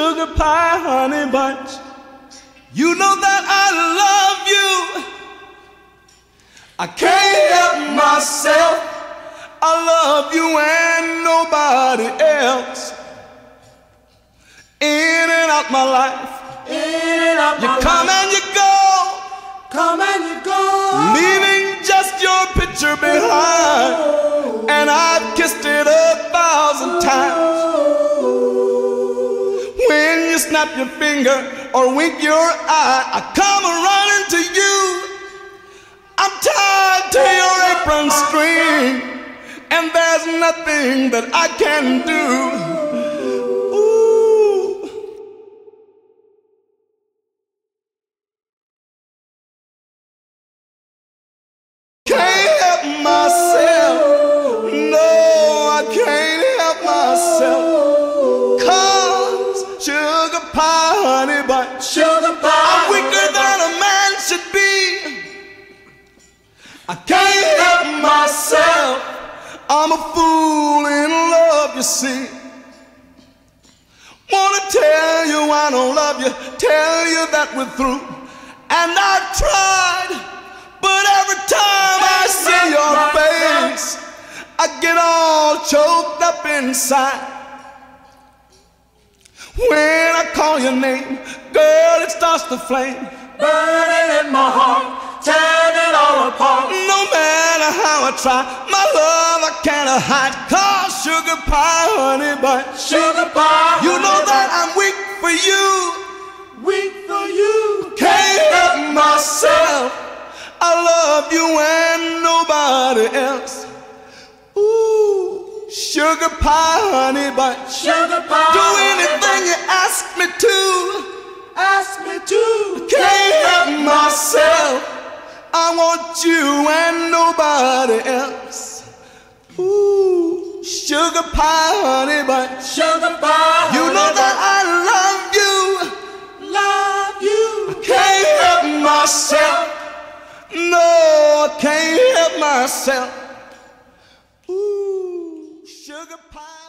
sugar pie, honey bunch. You know that I love you. I can't help myself. I love you and nobody else. In and out my life. In and out You my come and you go. come and you go. leaving just your picture behind. And I've kissed it a thousand times. Snap your finger or wink your eye, I come running to you. I'm tied to your apron string, and there's nothing that I can do. Sugar pie. I'm weaker than a man should be. I can't help myself. I'm a fool in love, you see. Wanna tell you I don't love you, tell you that we're through. And I've tried, but every time I see your face, I get all choked up inside. When I call your name, girl, it starts to flame. burning in my heart, tearing it all apart. No matter how I try, my love I can't hide. Cause sugar pie, honey bunch. Sugar pie. You know that I'm weak for you. weak for you. Can't help myself. I love you and nobody else. Sugar pie, honey bunch. Sugar pie. Do anything you ask me to. Ask me to. Can't help myself. I want you and nobody else. Ooh, sugar pie, honey bunch. Sugar pie. You know that I love you. love you. Can't help myself. No, I can't help myself sugar pie.